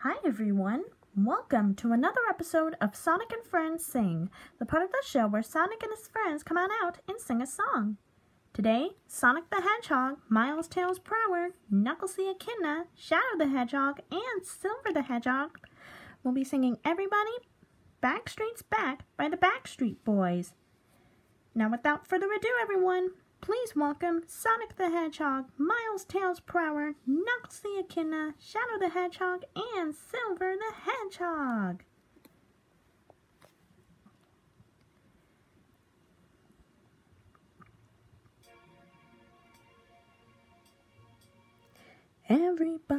Hi everyone! Welcome to another episode of Sonic and Friends Sing, the part of the show where Sonic and his friends come on out and sing a song. Today, Sonic the Hedgehog, Miles Tails Prower, Knuckles the Echidna, Shadow the Hedgehog, and Silver the Hedgehog will be singing Everybody Backstreet's Back by the Backstreet Boys. Now, without further ado, everyone, Please welcome Sonic the Hedgehog, Miles Tails Prower, Knuckles the Echidna, Shadow the Hedgehog, and Silver the Hedgehog. Everybody,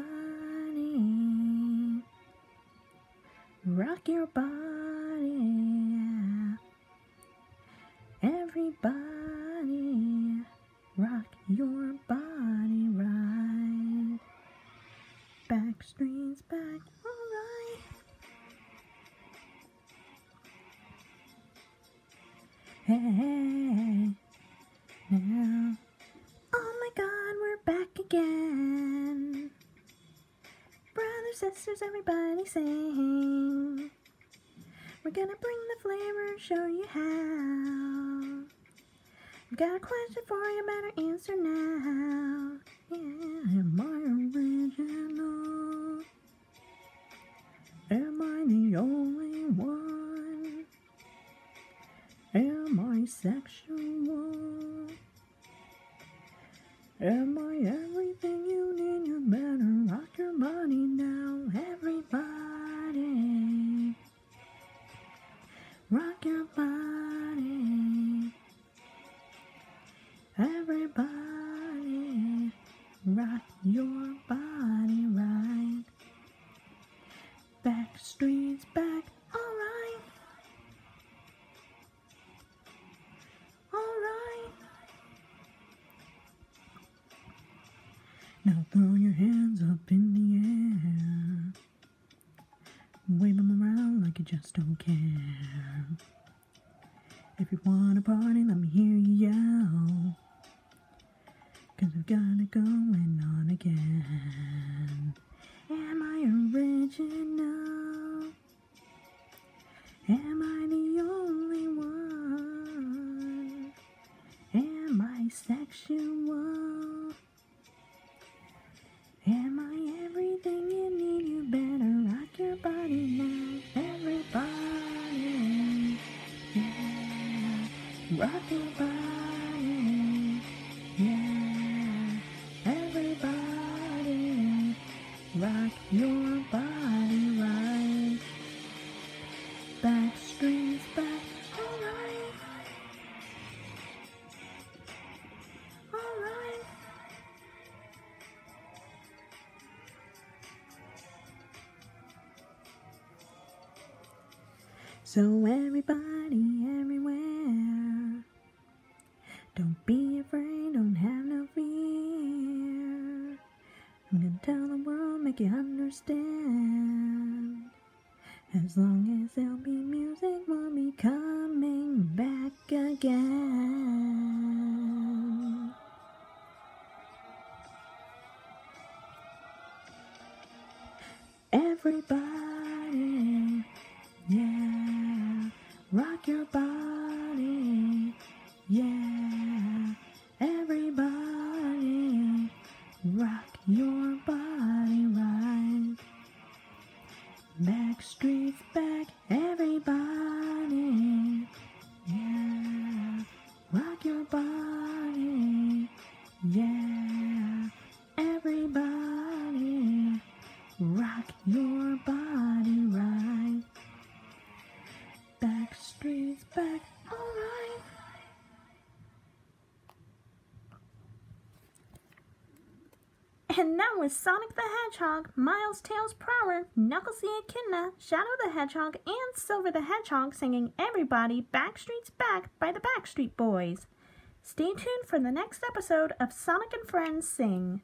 rock your body. Now. Oh my god, we're back again. Brothers, sisters, everybody sing. We're gonna bring the flavor, show you how. I've got a question for you, better answer now. Yeah, am sexual? Am Now throw your hands up in the air. Wave them around like you just don't care. If you wanna party, let me hear you yell. Cause we've got it going on again. Am I original? Am I the only one? Am I sexual? Rock your body. Yeah, everybody, rock your body right. Backstreet's back, alright. Alright. So everybody don't be afraid, don't have no fear. I'm gonna tell the world, make you understand. As long as there'll be music, we'll be coming back again. Everybody, yeah, rock your body, Backstreet's And that was Sonic the Hedgehog, Miles Tails Prower, Knuckles the Echidna, Shadow the Hedgehog, and Silver the Hedgehog singing Everybody Backstreet's Back by the Backstreet Boys. Stay tuned for the next episode of Sonic and Friends Sing.